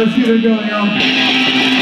let's get it going, y'all.